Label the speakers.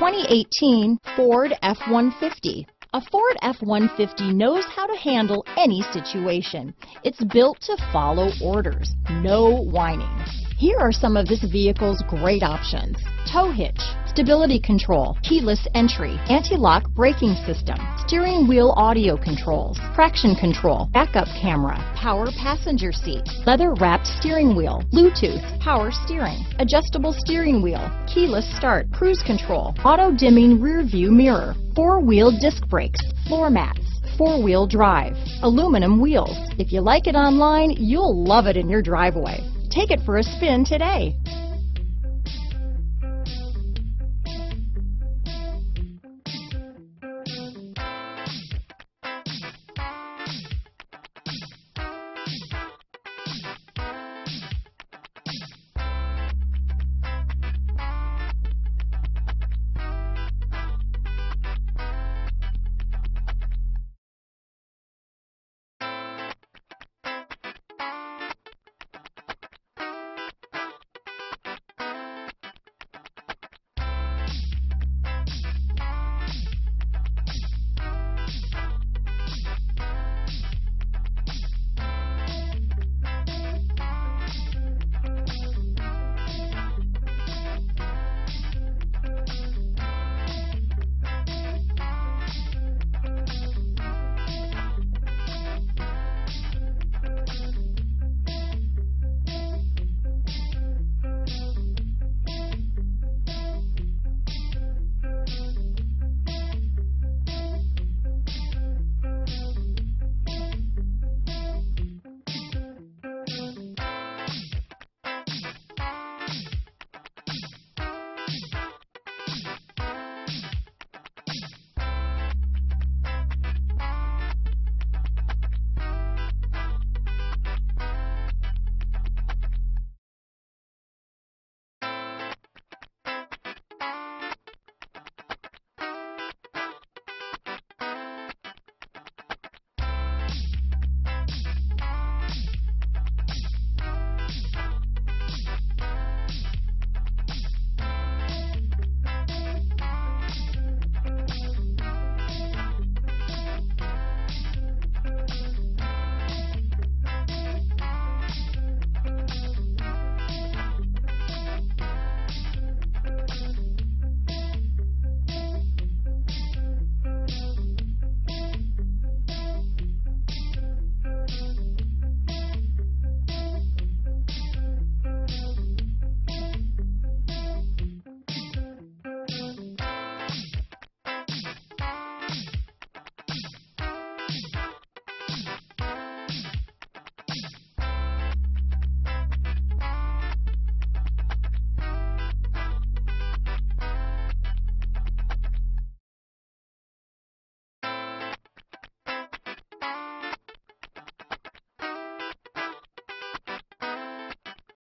Speaker 1: 2018 Ford F-150. A Ford F-150 knows how to handle any situation. It's built to follow orders, no whining. Here are some of this vehicle's great options. Tow hitch, stability control, keyless entry, anti-lock braking system, steering wheel audio controls, traction control, backup camera, power passenger seat, leather wrapped steering wheel, Bluetooth, power steering, adjustable steering wheel, keyless start, cruise control, auto dimming rear view mirror, four wheel disc brakes, floor mats, four wheel drive, aluminum wheels. If you like it online, you'll love it in your driveway. Take it for a spin today.